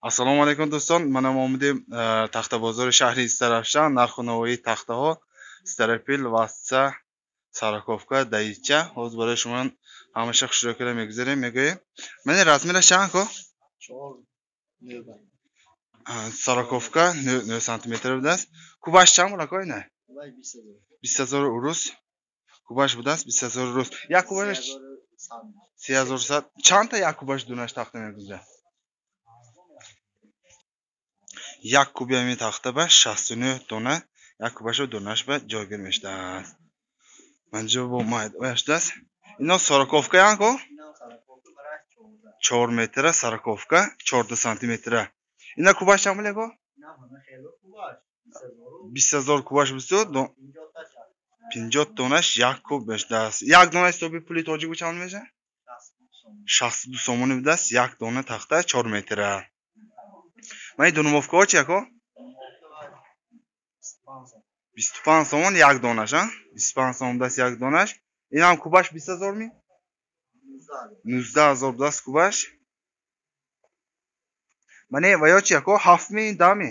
ассалому алайкум дӯстон. Манам омадем тахтабозори шаҳри истарафшан нарху навоии тахтаҳо. Старапил васца сараковка даича ҳозир барои шумо ҳамаша хушрӯкиро мегузорем мегӯем. Мани размира чанд ко? Сараковка нӯ сантиметр будааст. Кубаш чанд буда ко ина бист ҳазор урус. Кубаш будааст бист ҳазор урус. Як кубаш? Се ҳазору сад чандта як кубаш дунаш тахта мегузарад як куби ҳамин тахта ба шасту нӯ дона як кубашо донаш ба ҷойгир мешудааст манҷо бо майдояш дааст ино сороковка ян ко чор метра сороковка чорда сантиметра. Ина кубаш чанд буле ко бист ҳазор кубаш бисту пинҷо донаш як куб мешудааст як дона ҳисоби пули тоҷику чанд меша? Шасту ду сомонӣ будааст як дона тахта чор метра мани дунумовкаҳо чи яко бисту панҷ сомон як донаш а? Бисту панҷ сомон даст як донаш инам кубаш бист ҳазор ми нуздаҳ ҳазор даст кубаш мане ва ё чи яко ҳафт ми дами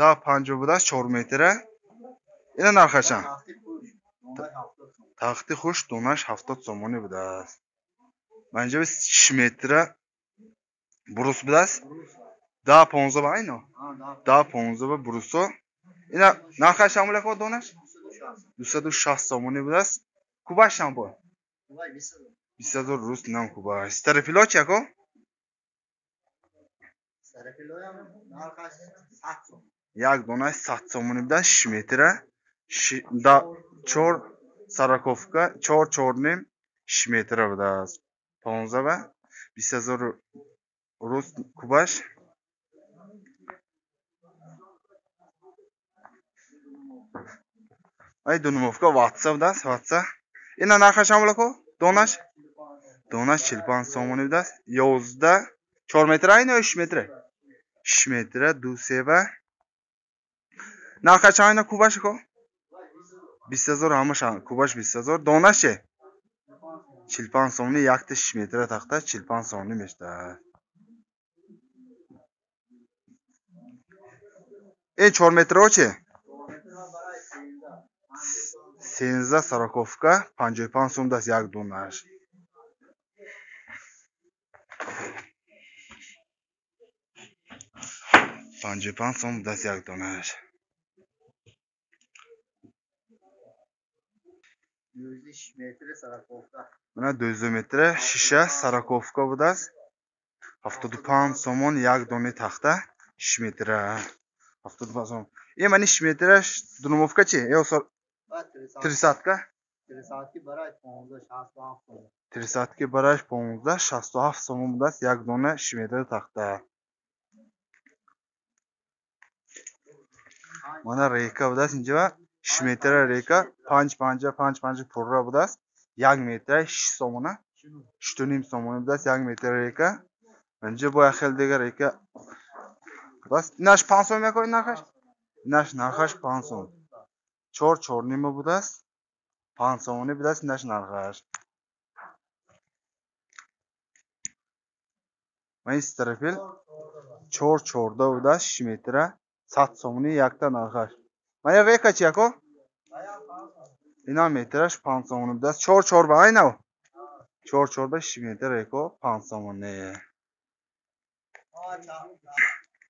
да. Панҷо будааст чор метра ина нарха чанд тахти хуш. Донаш ҳафтод сомонӣ будааст. Манҷаби шиш метра бурус будааст да понзда ба айно. Да понзда ба бурусо ина нархаш чанд будако донаш? дусаду шаст сомонӣ будааст кубаш чанд бист ҳазор рус нам кубаш старфило чи яко як донаш сад сомонӣ будааст шиш метра. Чор сараковка чор чорним. Шиш метра будааст понзда ба бист ҳазору рус кубаш ай дунумовка ватса будааст ватса ина нархаш чанд будако донаш донаш чилпанҷ сомонӣ будааст ёзда чор метра ин ё шиш метра шиш метра ду сева нархаш чанд ина кубаш ко бист ҳазор ҳамаша кубаш бист ҳазор донаш че чилпанҷ сомонӣ якта шиш метра тахта чилпанҷ сомонӣ Ин чорметраҳо че сензда сороковка панҷои панҷ сум даст як дунаш. Панҷои панҷ сум даст як дунаш. Мана дӯзду метра шиша сороковка будааст. Ҳафтоду панҷ сомон як донаи тахта шиш метра ҳафтоду панҷ сомон ин мани шиш метраш дунумовка чи ё трисатка трисатки бараш понзда шасту ҳафт сомон будааст як дона шиш метраи тахта мана река будааст инҷа шиш метра река панҷ панҷа панҷ панҷа пурра будааст як метра шиш сомона шишту ним сомона будааст як метра река инҷа бо як хеле дигар река будааст инаш панҷ сом мекони нархаш инаш нархаш панҷ сом чор чорнима будааст панҷ сомонӣ будааст инаш нархаш мани страфил чор чорда будааст шиш метра сад сомонӣ якта нархаш мани река чи яко инам метраш панҷ сомонӣ будааст чор чор ба айнав чор чор ба шиш метр реко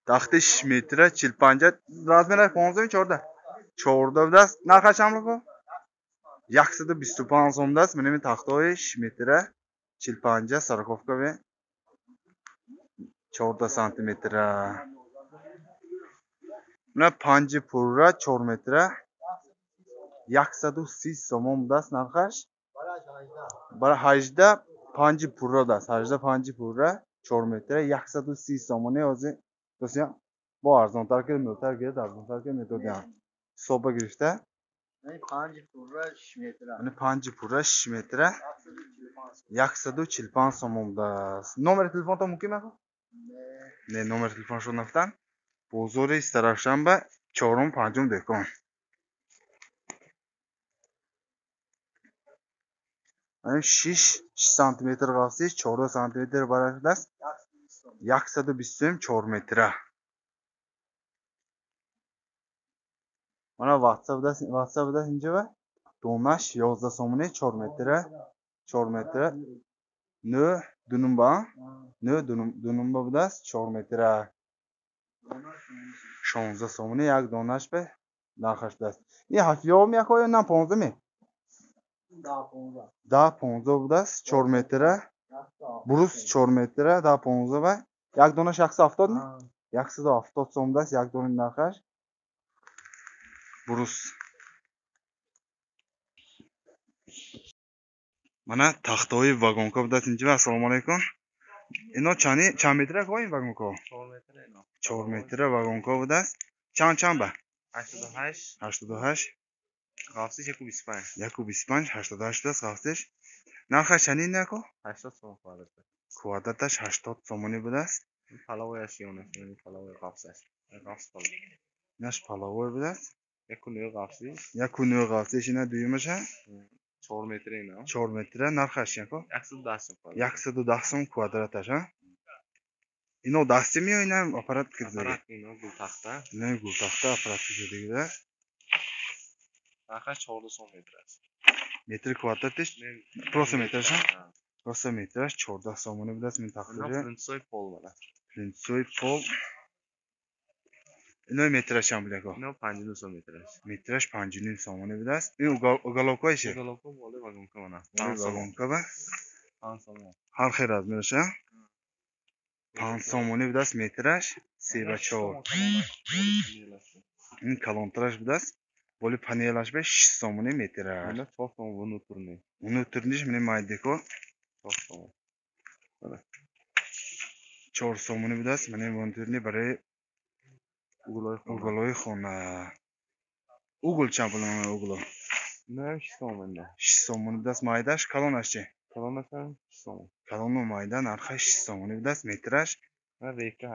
панҷ сомонӣ тахти шиш метра чилпанҷа размераш понздаи чорда чорда будааст нарха чанд буко яксаду бисту панҷ сом будааст маними тахтаҳои шиш метра чилпанҷа сороковкаве чорда сантиметра мана панҷи пурра чор метра яксаду си сомон будааст нархаш бара ҳажда панҷи пурра будааст ҳажда панҷи пурра чор метра яксаду си сомоне ҳозир досиям бо арзонтар ки мӯтар гирад арзонтар ки методиам ҳисоба гирифта панҷи пурра шиш метра яксаду чилпанҷ сомон будааст номери телефонто мумкин аст не номери телефоншо нафтан бозори старавшанба чорум панҷум декон шиш шиш сантиметр ғафсиш чорда сантиметр бараш аст яксаду бистум чор метра мана ватса будааст инҷа донаш ёздаҳ сомони чор метра чор метра нӯ дунумба нӯ дунумба будааст чор метра шонздаҳ сомони як донаш бе нархаш будааст ин ҳафтюҳум яко ё на понздаҳме даҳ понздаҳ будааст чор метра бурус чор метра даҳ понздаҳ ба як донаш яксаду ҳафтод яксаду ҳафтод сом будааст як донаи нархаш? Бурус. Мана тахтаҳои вагонка будааст инҷа ассалому алайкум. Ино чани чанд метра ко ин вагонка чор метра вагонка будааст чанд чанд ба? Ҳаштоду ҳашт ғафсиш яку бисту панҷ яку бисту панҷ ҳаштоду ҳашт будааст ғафсиш нархаш чандин яко ҳаштод сом квадраташ ҳаштод сомонӣ будааст? Палавояш ёнаш палавои ғафс палав инаш палавой будааст? Яку нӯ ғафсиш яку нӯ ғафсиш ина дуюмаша чор метра ина? Чор метра нархаш яко? Яксаду даҳ сом яксаду даҳ сом квадраташ а? Ино дастими ё ина аппарат аппарат ино гултахта. Ина гултахта аппарати зудиги будааст нархаш чорду сом метр аст. Метри квадратиш просто метраш просто метраш чордаҳ сомонӣ будааст мин тахтаҷа принтсои пол бара принтсои пол. Инои метраш чанд буд яко ино панҷу сом метр аст метраш панҷу ним сомонӣ будааст ин уголовкоише уголовко боли вагонка мана вагонка ба панҷ сомон. ҳар хел размераша панҷ сомонӣ будааст метраш? Се ба чор. ин калонтараш будааст боли панелаш бе шиш сомонӣ метраш. Внутрни внутрниш мини майдеко чор сомон чор сомонӣ будааст мани внутрни барои углои хона угл чанд пул угло инаам шиш сомон шиш сомонӣ будааст майдаш калонаш че калонашам шиш сомон калону майда нархаш шиш сомонӣ будааст метраш река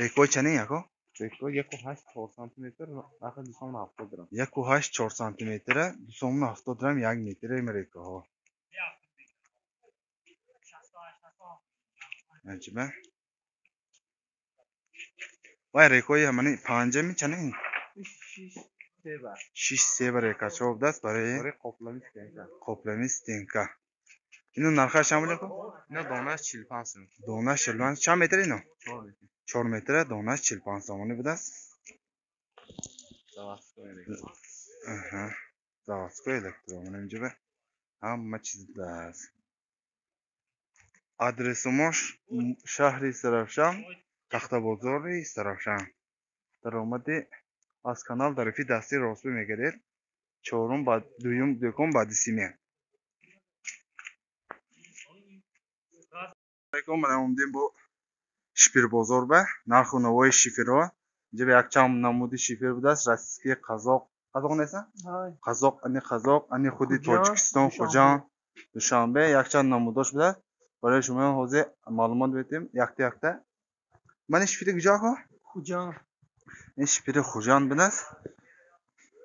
рекои чандин яко реко яку ҳашт чор сантиметр нархи дусомон ҳафтод дирам яку ҳашт чор сантиметра дусомону ҳафтод дирам як метра им рекаҳо mercimek. Vay reko ya mani panca mı çane? Şiş seva reka çobdas bari. Koplamis denka. İno narka şamlı ko? Ne donas çilpansın. Donas çilpan çam metre ino? 4 metre donas çilpan zamanı bidas. Aha. Zavasku elektronu önce be. Hamma çizdiler. Адресу мо шаҳри сарафшан тахтобозори сарафшан. Даромади аз канал тарафи дасти ростбӣ мегардед чорум ба дуюм дӯкон баъди симе алайкум мана омадем бо шифирбозор ба нарху навои шифирҳо инҷа ба якчанд намуди шифир будааст. Российские қазоқ қазоқ неста? Қазоқ ани қазоқ ани худи тоҷикистон хуҷан душанбе. Якчанд намудош будааст برای شما حوزه معلومات بدیم یک تا یک تا من شپیر کجا کو خوجان این شپیر خوجان بنس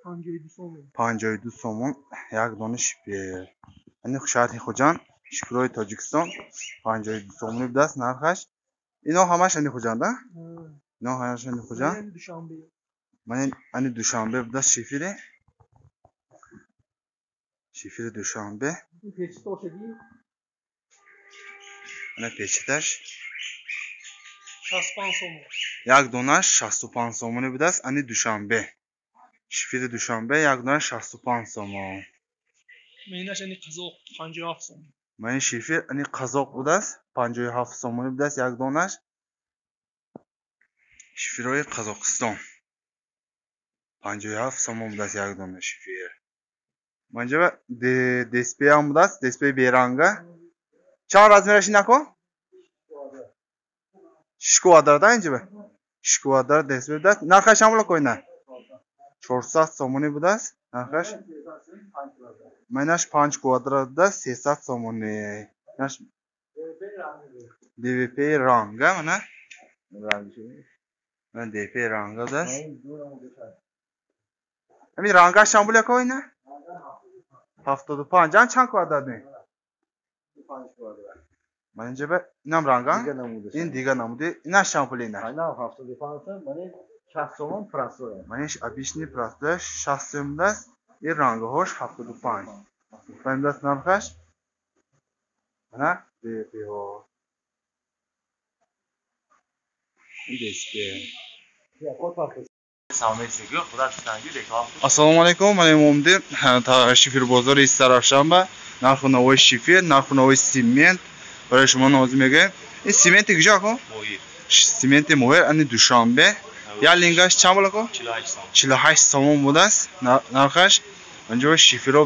52 سومون 52 سومون یک دونه شپیر یعنی شهر خوجان شپیرای تاجیکستان 52 سومونی بدست نرخش اینا همش انی خوجان ده اینا همش انی خوجان دوشنبه من انی دوشنبه بدست شپیره شپیر دوشنبه پیچ تو شدی ана печаташ як донаш шасту панҷ сомонӣ будааст ани душанбе. Шифири душанбе як донаш шасту панҷ сомон мани шифир ани қазоқ будааст панҷоҳи ҳафт сомонӣ будааст як донаш шифирҳои қазоқистон панҷоҳи ҳафт сомон будааст як дона шифир манҷаба дисплеям будааст дисплеи беранга чанд размераш инако шиш квадрата инҷаба шиш квадрат дисплей будааст нархаш чанд була коина чорсад сомонӣ будааст нархаш майнаш панҷ квадрат будааст сесад сомонӣ двп ранга мана двп ранга будааст ами рангаш чанд буля ко ина ҳафтоду панҷ ан чанд квадрат पाँच भने जब इनाम रांगा इन दिगा नाम दे इना शाम्पले इना होइन हफ्ता दिफान्स भने शास्त्रमन प्रासो भने अभिष्णि प्रासो शास्त्रमदा इ रांगा होश हफ्ता दिफान्स Ben de narkaş. Ana bir o. İdeste. Ya kod farkı. Ассалому алайкум ман имомдин шифир бозори старашанба нарху навои шифир нарху навои симент. Барои шумо нозӣ мегӯем. Ин сименти киҷо ако? Сименти моҳир ани душанбе. Як лингаш чанд буд ако? Чилу ҳашт сомон будааст нархаш инҷо шифиро